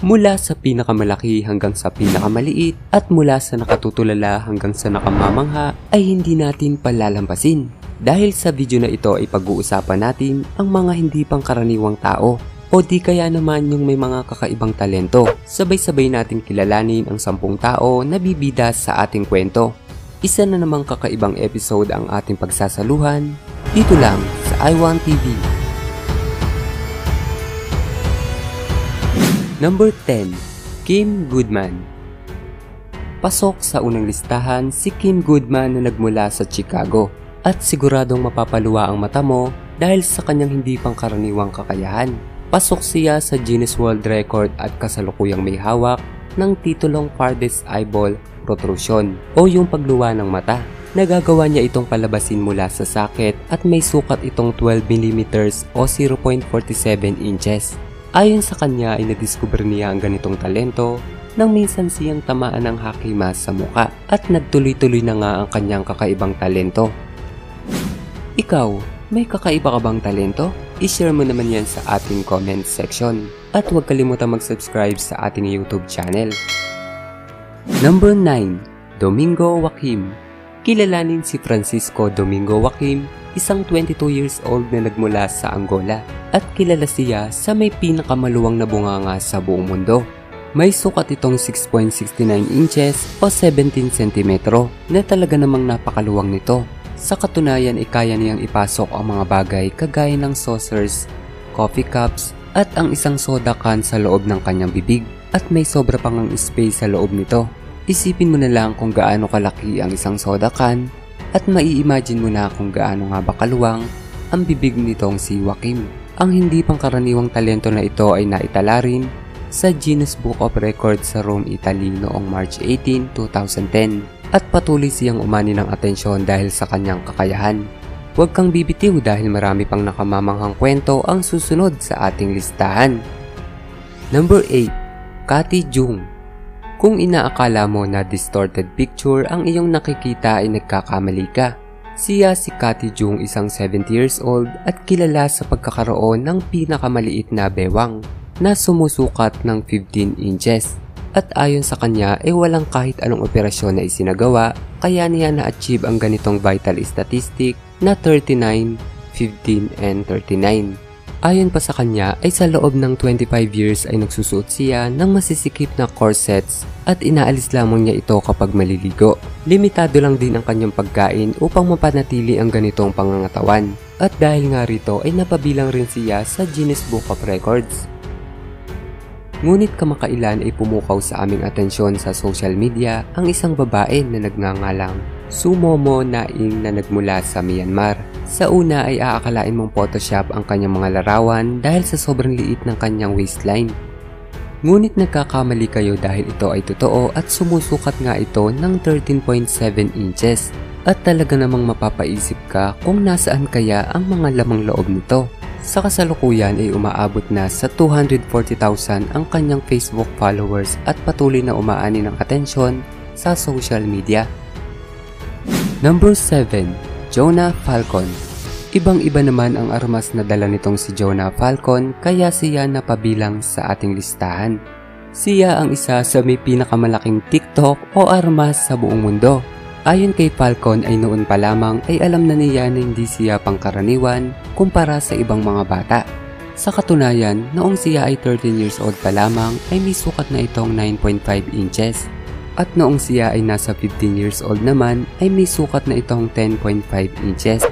Mula sa pinakamalaki hanggang sa pinakamaliit at mula sa nakatutulala hanggang sa nakamamangha ay hindi natin palalampasin. Dahil sa video na ito ay pag-uusapan natin ang mga hindi pangkaraniwang tao o di kaya naman yung may mga kakaibang talento. Sabay-sabay natin kilalanin ang sampung tao na bibida sa ating kwento. Isa na namang kakaibang episode ang ating pagsasaluhan dito lang sa iWant TV. Number 10. Kim Goodman Pasok sa unang listahan si Kim Goodman na nagmula sa Chicago at siguradong mapapaluwa ang mata mo dahil sa kanyang hindi pangkaraniwang kakayahan. Pasok siya sa Guinness World Record at kasalukuyang may hawak ng titulong farthest eyeball protrusion o yung pagluwa ng mata. Nagagawa niya itong palabasin mula sa sakit at may sukat itong 12mm o 0.47 inches. Ayon sa kanya ay nadiskubre niya ang ganitong talento nang minsan siyang tamaan ng hockey mask sa muka at nagtuloy-tuloy na nga ang kanyang kakaibang talento. Ikaw, may kakaiba ka bang talento? I-share mo naman yan sa ating comment section. At huwag kalimutan mag-subscribe sa ating YouTube channel. Number 9. Domingo Joaquim Kilalanin si Francisco Domingo Joaquim, isang 22 years old na nagmula sa Angola at kilala siya sa may pinakamaluwang na bunganga sa buong mundo. May sukat itong 6.69 inches o 17 cm na talaga namang napakaluwang nito. Sa katunayan ay kaya niyang ipasok ang mga bagay kagaya ng saucers, coffee cups at ang isang soda can sa loob ng kanyang bibig at may sobra pang ang space sa loob nito. Isipin mo na lang kung gaano kalaki ang isang soda can at mai-imagine mo na kung gaano nga ba kaluwang ang bibig nitong si Joaquim. Ang hindi pangkaraniwang talento na ito ay naitala rin sa Guinness Book of Records sa Rome, Italy noong March 18, 2010 at patuloy siyang umani ng atensyon dahil sa kanyang kakayahan. Huwag kang bibitiw dahil marami pang nakamamanghang kwento ang susunod sa ating listahan. Number 8. Kati Jung kung inaakala mo na distorted picture ang iyong nakikita ay nagkakamali ka. Siya si Cathy Jung isang 70 years old at kilala sa pagkakaroon ng pinakamaliit na bewang na sumusukat ng 15 inches. At ayon sa kanya ay walang kahit anong operasyon na isinagawa kaya niya na-achieve ang ganitong vital statistic na 39, 15, and 39. Ayon pa sa kanya ay sa loob ng 25 years ay nagsusuot siya ng masisikip na corsets at inaalis lamang niya ito kapag maliligo. Limitado lang din ang kanyang pagkain upang mapanatili ang ganitong pangangatawan. At dahil nga rito ay napabilang rin siya sa Guinness Book of Records. Ngunit kamakailan ay pumukaw sa aming atensyon sa social media ang isang babae na nagngangalang Sumomo Naing na nagmula sa Myanmar sa una ay aakalain mong Photoshop ang kanyang mga larawan dahil sa sobrang liit ng kanyang waistline. Ngunit nagkakamali kayo dahil ito ay totoo at sumusukat nga ito ng 13.7 inches at talaga namang mapapaisip ka kung nasaan kaya ang mga lamang loob nito. Sa kasalukuyan ay umaabot na sa 240,000 ang kanyang Facebook followers at patuloy na umaani ng atensyon sa social media. Number 7 Jonah Falcon. Ibang-iba naman ang armas na dala nitong si Jonah Falcon kaya siya napabilang sa ating listahan. Siya ang isa sa may pinakamalaking TikTok o armas sa buong mundo. Ayon kay Falcon ay noon pa lamang ay alam na niya na hindi siya pangkaraniwan kumpara sa ibang mga bata. Sa katunayan, noong siya ay 13 years old pa lamang ay may sukat na itong 9.5 inches at noong siya ay nasa 15 years old naman ay may sukat na itong 10.5 inches.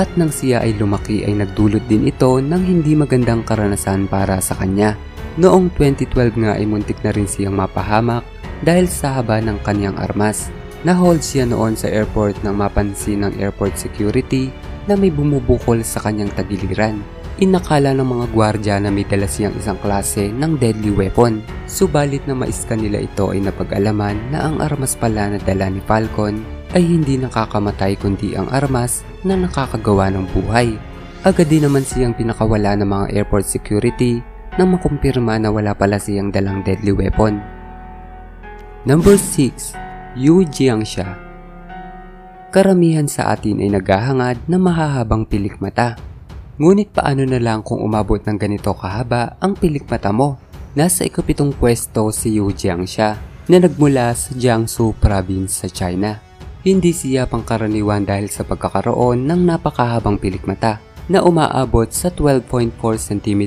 At nang siya ay lumaki ay nagdulot din ito ng hindi magandang karanasan para sa kanya. Noong 2012 nga ay muntik na rin siyang mapahamak dahil sa haba ng kanyang armas. Na-hold siya noon sa airport nang mapansin ng airport security na may bumubukol sa kanyang tagiliran. Inakala ng mga gwardya na may dala siyang isang klase ng deadly weapon. Subalit na maiskan nila ito ay napag-alaman na ang armas pala na dala ni Falcon ay hindi nakakamatay kundi ang armas na nakakagawa ng buhay. Agad din naman siyang pinakawala ng mga airport security nang makumpirma na wala pala siyang dalang deadly weapon. Number 6. Yu Jiangxia Karamihan sa atin ay naghahangad na mahahabang pilik mata Ngunit paano na lang kung umabot ng ganito kahaba ang pilik mata mo? Nasa ikapitong pwesto si Yu Jiangxia na nagmula sa Jiangsu province sa China. Hindi siya pangkaraniwan dahil sa pagkakaroon ng napakahabang pilikmata na umaabot sa 12.4 cm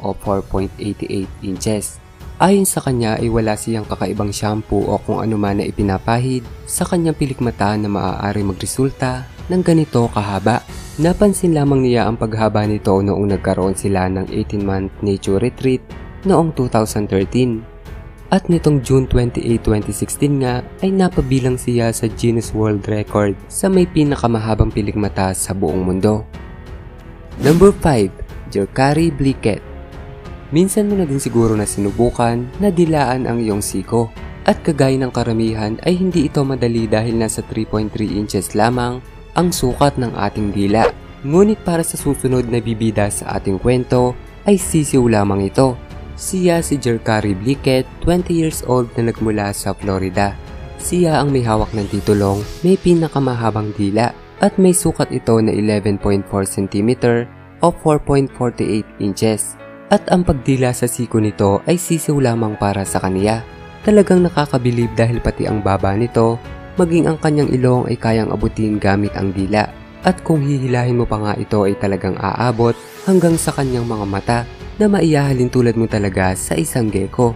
o 4.88 inches. Ayon sa kanya ay wala siyang kakaibang shampoo o kung ano man na ipinapahid sa kanyang pilikmata na maaari magresulta ng ganito kahaba. Napansin lamang niya ang paghaba nito noong nagkaroon sila ng 18-month nature retreat noong 2013. At nitong June 28, 2016 nga ay napabilang siya sa Guinness World Record sa may pinakamahabang pilikmata sa buong mundo. Number 5. Jerkari Bliket Minsan mo na din siguro na sinubukan na dilaan ang iyong siko at kagaya ng karamihan ay hindi ito madali dahil nasa 3.3 inches lamang ang sukat ng ating dila. Ngunit para sa susunod na bibida sa ating kwento ay sisiw lamang ito siya si Jerkari Bliket, 20 years old na nagmula sa Florida. Siya ang may hawak ng titulong, may pinakamahabang dila at may sukat ito na 11.4 cm o 4.48 inches. At ang pagdila sa siko nito ay sisiw lamang para sa kaniya. Talagang nakakabilib dahil pati ang baba nito, maging ang kanyang ilong ay kayang abutin gamit ang dila. At kung hihilahin mo pa nga ito ay talagang aabot hanggang sa kanyang mga mata na maiyahalin tulad mo talaga sa isang gecko.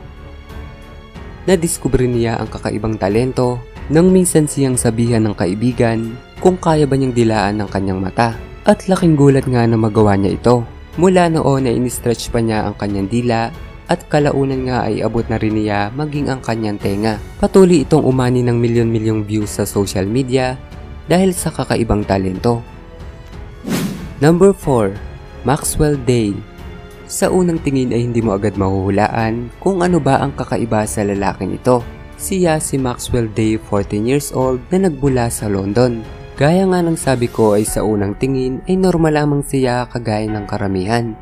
Nadiskubre niya ang kakaibang talento nang minsan siyang sabihan ng kaibigan kung kaya ba niyang dilaan ng kanyang mata at laking gulat nga na magawa niya ito. Mula noon ay in-stretch pa niya ang kanyang dila at kalaunan nga ay abot na rin niya maging ang kanyang tenga. Patuloy itong umani ng milyon-milyong views sa social media dahil sa kakaibang talento. Number 4. Maxwell Day sa unang tingin ay hindi mo agad mahuhulaan kung ano ba ang kakaiba sa lalaking ito. Siya si Maxwell Day, 14 years old na nagbula sa London. Gaya nga ng sabi ko ay sa unang tingin ay normal lamang siya kagaya ng karamihan.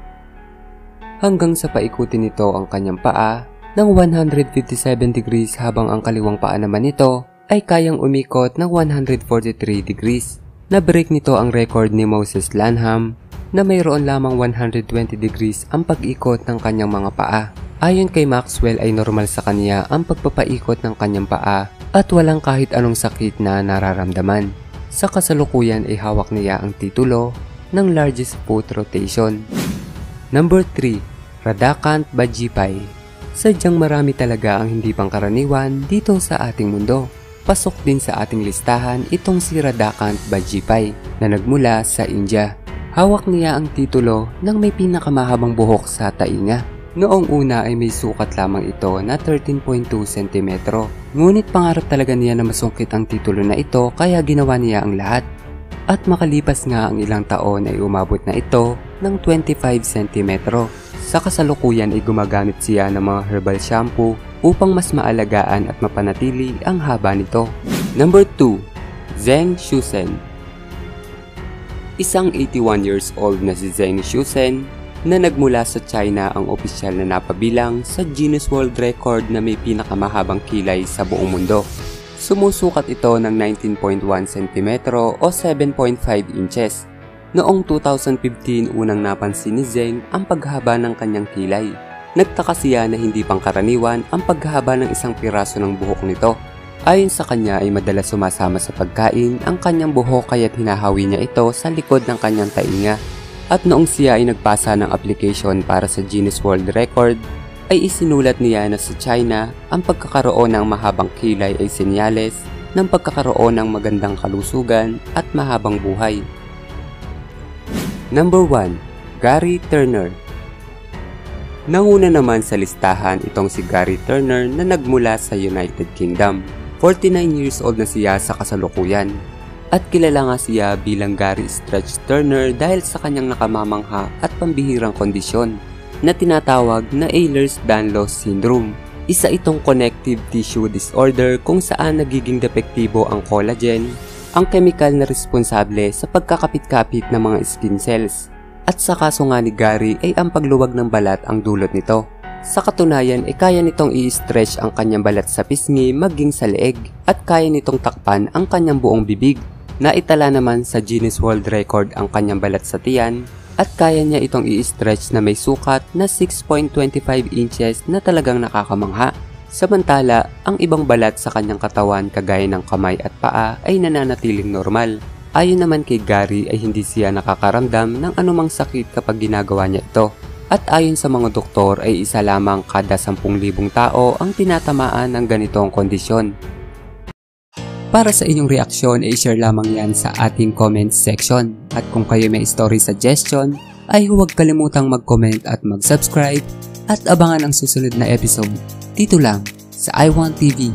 Hanggang sa paikutin nito ang kanyang paa ng 157 degrees habang ang kaliwang paa naman nito ay kayang umikot ng 143 degrees. Na-break nito ang record ni Moses Lanham na mayroon lamang 120 degrees ang pag-ikot ng kanyang mga paa. Ayon kay Maxwell ay normal sa kanya ang pagpapaikot ng kanyang paa at walang kahit anong sakit na nararamdaman. Sa kasalukuyan ay hawak niya ang titulo ng largest foot rotation. Number 3. Radakant Bajipay Sadyang marami talaga ang hindi pangkaraniwan dito sa ating mundo. Pasok din sa ating listahan itong si Radakant Bajipay na nagmula sa India. Hawak niya ang titulo ng may pinakamahabang buhok sa tainga. Noong una ay may sukat lamang ito na 13.2 cm. Ngunit pangarap talaga niya na masungkit ang titulo na ito kaya ginawa niya ang lahat. At makalipas nga ang ilang taon ay umabot na ito ng 25 cm. Sa kasalukuyan ay gumagamit siya ng mga herbal shampoo upang mas maalagaan at mapanatili ang haba nito. Number 2. Zheng Shusen Isang 81 years old na si Zheng Shusen na nagmula sa China ang opisyal na napabilang sa Guinness World Record na may pinakamahabang kilay sa buong mundo. Sumusukat ito ng 19.1 cm o 7.5 inches. Noong 2015 unang napansin ni Zheng ang paghaba ng kanyang kilay. Nagtaka siya na hindi pangkaraniwan ang paghaba ng isang piraso ng buhok nito Ayon sa kanya ay madalas sumasama sa pagkain ang kanyang buhok kaya't hinahawi niya ito sa likod ng kanyang tainga. At noong siya ay nagpasa ng application para sa Guinness World Record, ay isinulat niya na sa China ang pagkakaroon ng mahabang kilay ay senyales ng pagkakaroon ng magandang kalusugan at mahabang buhay. Number 1. Gary Turner Nanguna naman sa listahan itong si Gary Turner na nagmula sa United Kingdom. 49 years old na siya sa kasalukuyan. At kilala nga siya bilang Gary Stretch Turner dahil sa kanyang nakamamangha at pambihirang kondisyon na tinatawag na Ehlers-Danlos Syndrome. Isa itong connective tissue disorder kung saan nagiging depektibo ang collagen, ang chemical na responsable sa pagkakapit-kapit ng mga skin cells. At sa kaso nga ni Gary ay ang pagluwag ng balat ang dulot nito. Sa katunayan ay kaya nitong i-stretch ang kanyang balat sa pisngi maging sa leeg at kaya nitong takpan ang kanyang buong bibig. Naitala naman sa Guinness World Record ang kanyang balat sa tiyan at kaya niya itong i-stretch na may sukat na 6.25 inches na talagang nakakamangha. Samantala, ang ibang balat sa kanyang katawan kagaya ng kamay at paa ay nananatiling normal. Ayon naman kay Gary ay hindi siya nakakaramdam ng anumang sakit kapag ginagawa niya ito. At ayon sa mga doktor ay isa lamang kada 10,000 tao ang tinatamaan ng ganitong kondisyon. Para sa inyong reaksyon ay share lamang yan sa ating comment section. At kung kayo may story suggestion, ay huwag kalimutang mag-comment at mag-subscribe at abangan ang susunod na episode dito lang sa iWant TV